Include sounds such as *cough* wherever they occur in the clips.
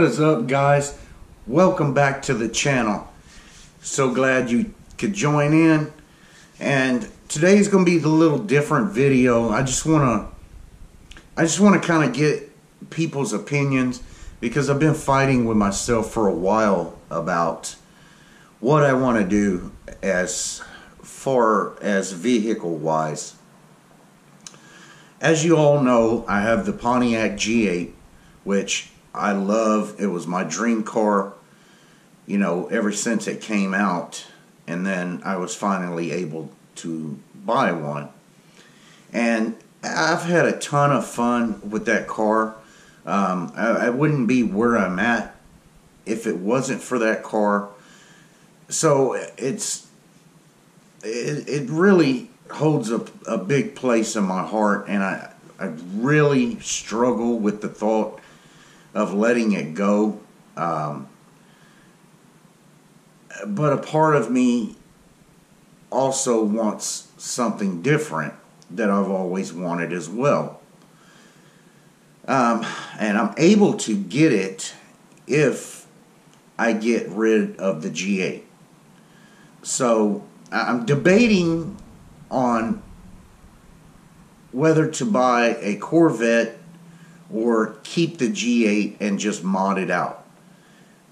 What is up, guys? Welcome back to the channel. So glad you could join in. And today's going to be the little different video. I just want to I just want to kind of get people's opinions because I've been fighting with myself for a while about what I want to do as far as vehicle wise. As you all know, I have the Pontiac G8, which I love. It was my dream car, you know, ever since it came out. And then I was finally able to buy one. And I've had a ton of fun with that car. Um, I, I wouldn't be where I'm at if it wasn't for that car. So it's it, it really holds a, a big place in my heart, and I I really struggle with the thought of letting it go. Um, but a part of me also wants something different that I've always wanted as well. Um, and I'm able to get it if I get rid of the G8. So I'm debating on whether to buy a Corvette or keep the G8 and just mod it out.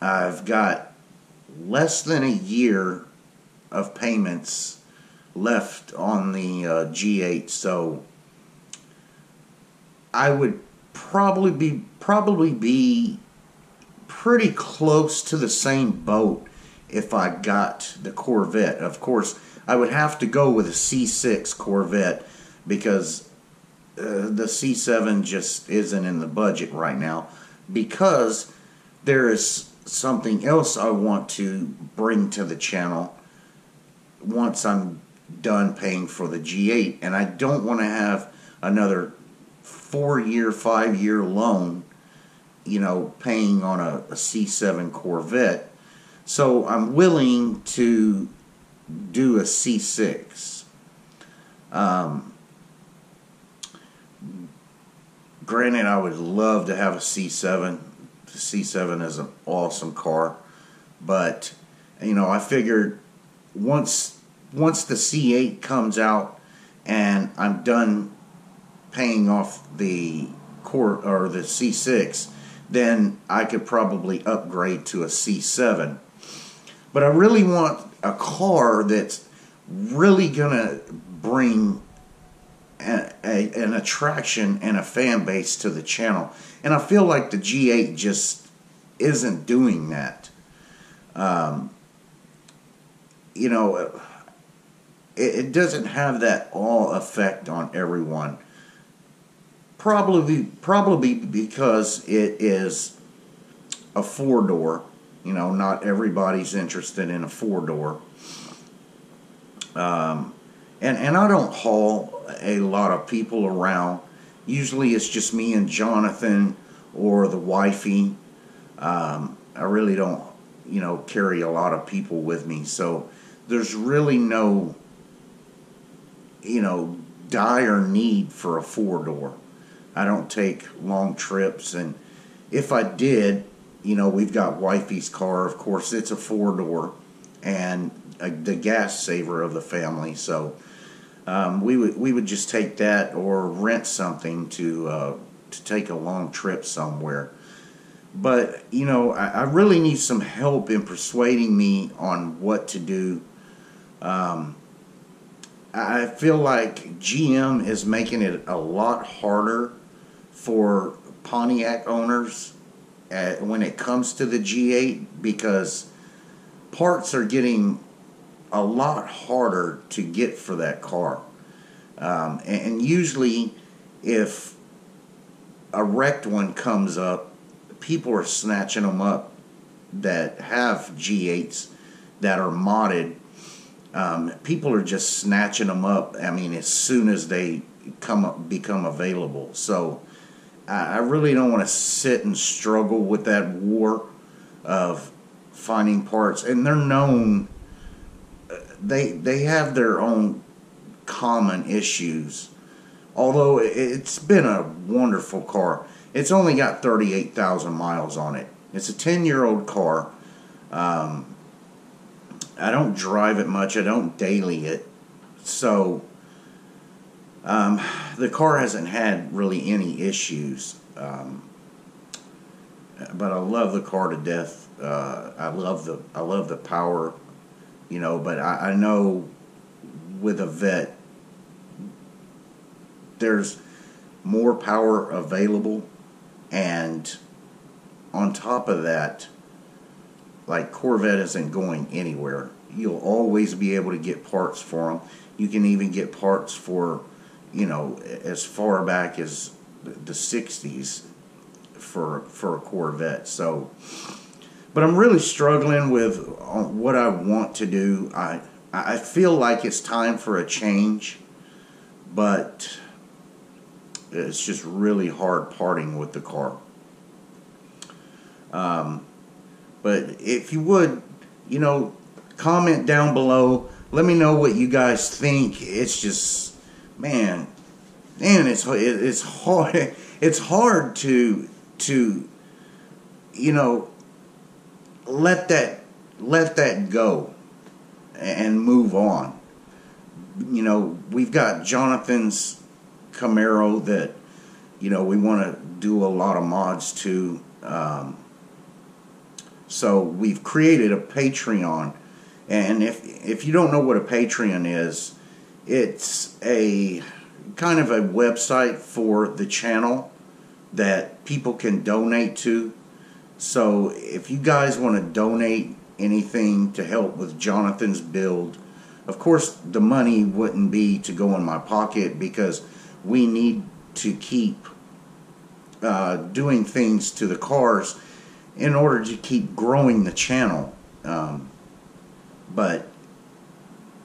I've got less than a year of payments left on the uh, G8, so I would probably be probably be pretty close to the same boat if I got the Corvette. Of course, I would have to go with a C6 Corvette because uh, the C7 just isn't in the budget right now because there is something else I want to bring to the channel once I'm done paying for the G8 and I don't want to have another four year five year loan you know paying on a a C7 Corvette. So I'm willing to do a C6 um, granted I would love to have a C7 the C7 is an awesome car but you know I figured once once the C8 comes out and I'm done paying off the core or the C6 then I could probably upgrade to a C7 but I really want a car that's really gonna bring a, an attraction and a fan base to the channel. And I feel like the G8 just isn't doing that. Um, you know, it, it doesn't have that all effect on everyone. Probably, probably because it is a four door. You know, not everybody's interested in a four door. Um, and and I don't haul a lot of people around. Usually it's just me and Jonathan or the wifey. Um, I really don't, you know, carry a lot of people with me, so there's really no, you know, dire need for a four door. I don't take long trips, and if I did, you know, we've got wifey's car. Of course, it's a four door, and a, the gas saver of the family. So um, we would we would just take that or rent something to uh, to take a long trip somewhere. But you know, I, I, really need some help in persuading me on what to do. Um, I feel like GM is making it a lot harder for Pontiac owners at, when it comes to the G8 because parts are getting a lot harder to get for that car. Um, and, usually, if a wrecked one comes up, people are snatching them up that have G8s that are modded. Um, people are just snatching them up. I mean, as soon as they come up, become available. So I, I really don't want to sit and struggle with that war of finding parts. And they're known they they have their own common issues. Although it's been a wonderful car, it's only got 38,000 miles on it. It's a 10 year old car. Um, I don't drive it much, I don't daily it. So um, the car hasn't had really any issues. Um, but I love the car to death. Uh, I love the I love the power, you know. But I, I know with a Vette, there's more power available, and on top of that, like Corvette isn't going anywhere. You'll always be able to get parts for them. You can even get parts for, you know, as far back as the 60s for for a Corvette. So, but I'm really struggling with uh, what I want to do. I I feel like it's time for a change, but it's just really hard parting with the car. Um, but if you would, you know, comment down below. Let me know what you guys think. It's just, man, man, it's it's *laughs* hard. It's hard to to, you know, let that let that go and move on. You know, we've got Jonathan's Camaro that, you know, we want to do a lot of mods to. Um, so we've created a Patreon, and if if you don't know what a Patreon is, it's a kind of a website for the channel that people can donate to. So if you guys want to donate anything to help with Jonathan's build, of course the money wouldn't be to go in my pocket because we need to keep uh, doing things to the cars in order to keep growing the channel. Um, but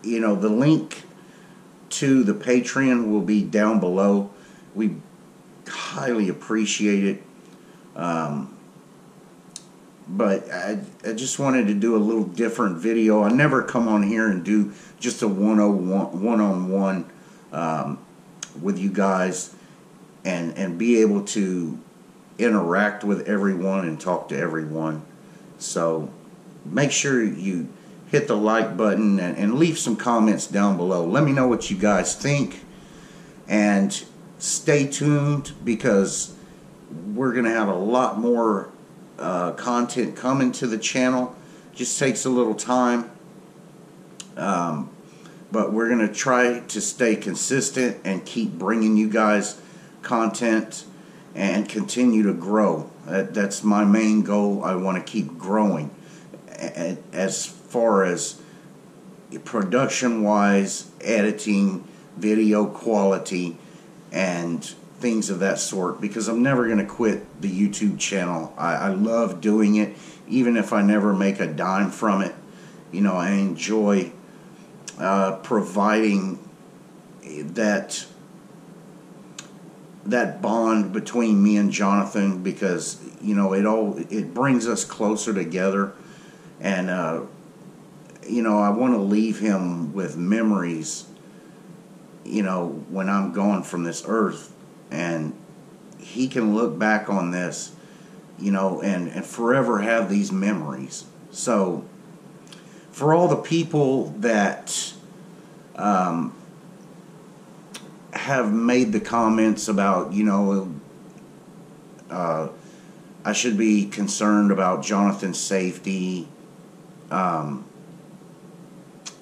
you know the link to the Patreon will be down below. We highly appreciate it. Um, but I, I just wanted to do a little different video. I never come on here and do just a one-on-one one-on-one um, with you guys and and be able to interact with everyone and talk to everyone. So make sure you hit the like button and, and leave some comments down below. Let me know what you guys think. And stay tuned because we're going to have a lot more uh, content coming to the channel. Just takes a little time. Um, but we're going to try to stay consistent and keep bringing you guys content and continue to grow. That, that's my main goal. I want to keep growing. As far as production wise, editing, video quality, and things of that sort because I'm never going to quit the YouTube channel. I, I, love doing it, even if I never make a dime from it. You know, I enjoy uh, providing that that bond between me and Jonathan because you know it all it brings us closer together, and uh, you know I want to leave him with memories you know, when I'm gone from this earth. And he can look back on this, you know, and, and forever have these memories. So, for all the people that um, have made the comments about, you know, uh, I should be concerned about Jonathan's safety. Um,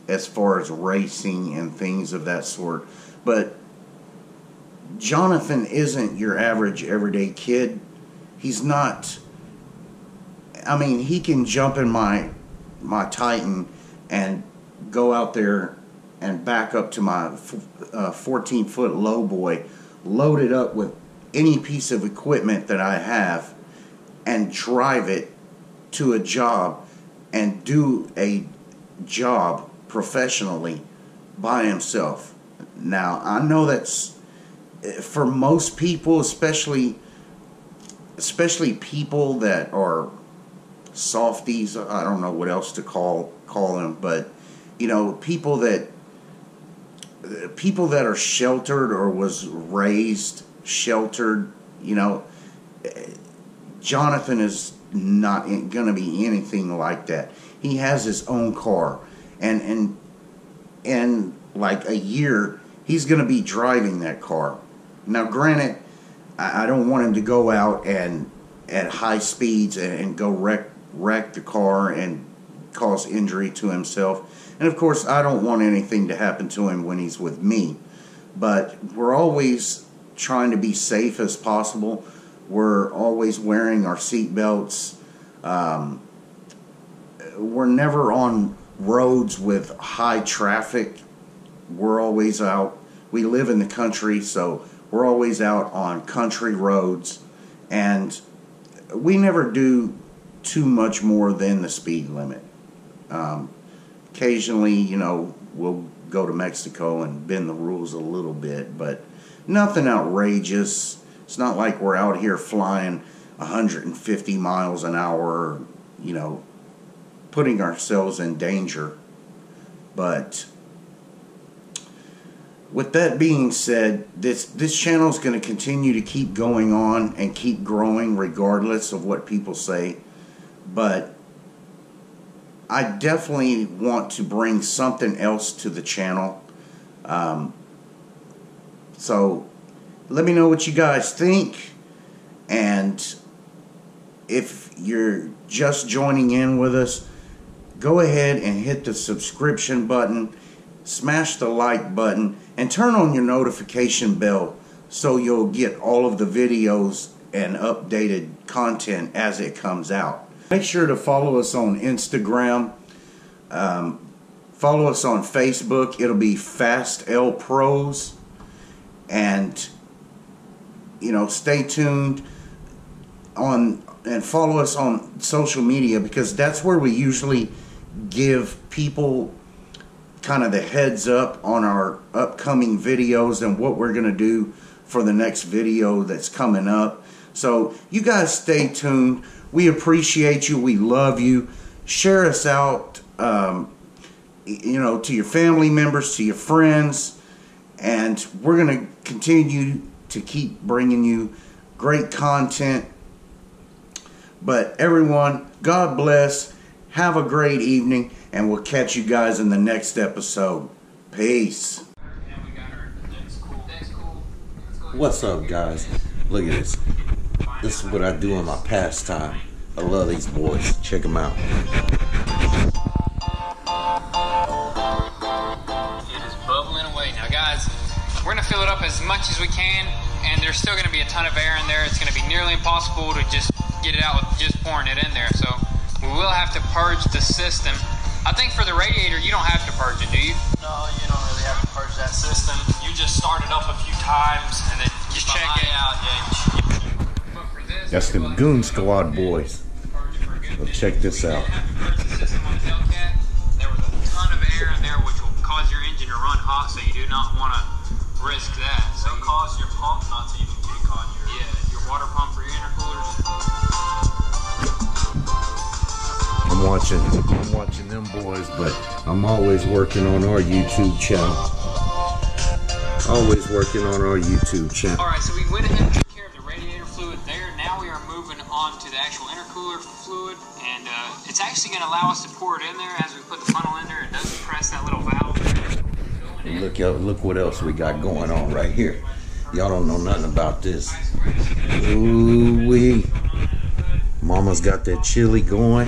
as far as racing and things of that sort. But Jonathan isn't your average everyday kid. He's not. I mean, he can jump in my my Titan and go out there and back up to my uh, 14 foot low boy, load it up with any piece of equipment that I have, and drive it to a job and do a job professionally by himself. Now, I know that's for most people, especially especially people that are softies, I don't know what else to call call them, but you know, people that people that are sheltered or was raised sheltered, you know, Jonathan is not going to be anything like that. He has his own car, and and and like a year, he's going to be driving that car. Now, granted, I, I don't want him to go out and at high speeds and, and go wreck wreck the car and cause injury to himself. And of course, I don't want anything to happen to him when he's with me. But we're always trying to be safe as possible. We're always wearing our seat belts. Um, we're never on roads with high traffic. We're always out. We live in the country, so we're always out on country roads. And we never do too much more than the speed limit. Um, occasionally, you know, we'll go to Mexico and bend the rules a little bit, but nothing outrageous. It's not like we're out here flying 150 miles an hour, you know, putting ourselves in danger. But with that being said, this this channel is going to continue to keep going on and keep growing regardless of what people say. But I definitely want to bring something else to the channel. Um, so let me know what you guys think. And if you're just joining in with us, go ahead and hit the subscription button, smash the like button, and turn on your notification bell so you'll get all of the videos and updated content as it comes out. Make sure to follow us on Instagram. Um, follow us on Facebook. It'll be Fast L Pros. And, you know, stay tuned on and follow us on social media because that's where we usually give people kind of the heads up on our upcoming videos and what we're going to do for the next video that's coming up. So you guys stay tuned. We appreciate you. We love you. Share us out, um, you know, to your family members, to your friends. And we're going to continue to keep bringing you great content. But everyone, God bless. Have a great evening. And we'll catch you guys in the next episode. Peace. What's up, guys? Look at this. This is what I do in my pastime. I love these boys. Check them out. It is bubbling away. Now, guys, we're going to fill it up as much as we can, and there's still going to be a ton of air in there. It's going to be nearly impossible to just get it out with just pouring it in there. So, we will have to purge the system. I think for the radiator, you don't have to purge it, do you? No, you don't really have to purge that system. You just start it up a few times and then Just check it. out. Yeah, you check it. But for this, That's we the Goonzquad boys. purge it for a good Well, bit. check this out. have to purge the system on the Hellcat. There was a ton of air in there, which will cause your engine to run hot, so you do not want to risk that. So It'll cause your pump not to even kick on your. Yeah, your water pump for your intercoolers. I'm watching. I'm watching but I'm always working on our YouTube channel. Always working on our YouTube channel. All right, so we went ahead and took care of the radiator fluid there. Now we are moving on to the actual intercooler fluid, and uh, it's actually going to allow us to pour it in there as we put the funnel in there. It does press that little valve. And look out! Look what else we got going on right here. Y'all don't know nothing about this. Ooh wee! Mama's got that chili going.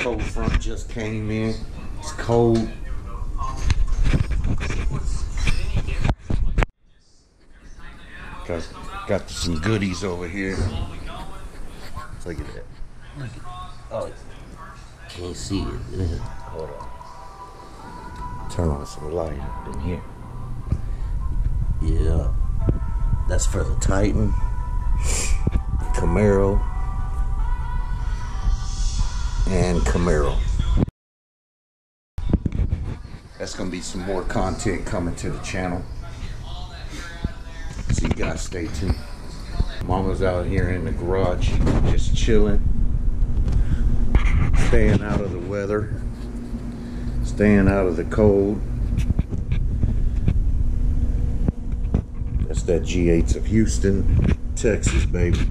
Cold front just came in. It's cold. Got got some goodies over here. Look at that. Oh, can't see it. Hold on. Turn on some light up in here. Yeah. That's for the Titan. Camaro. And Camaro. That's gonna be some more content coming to the channel. So you guys stay tuned. Mama's out here in the garage just chilling. Staying out of the weather. Staying out of the cold. That's that G8s of Houston, Texas, baby.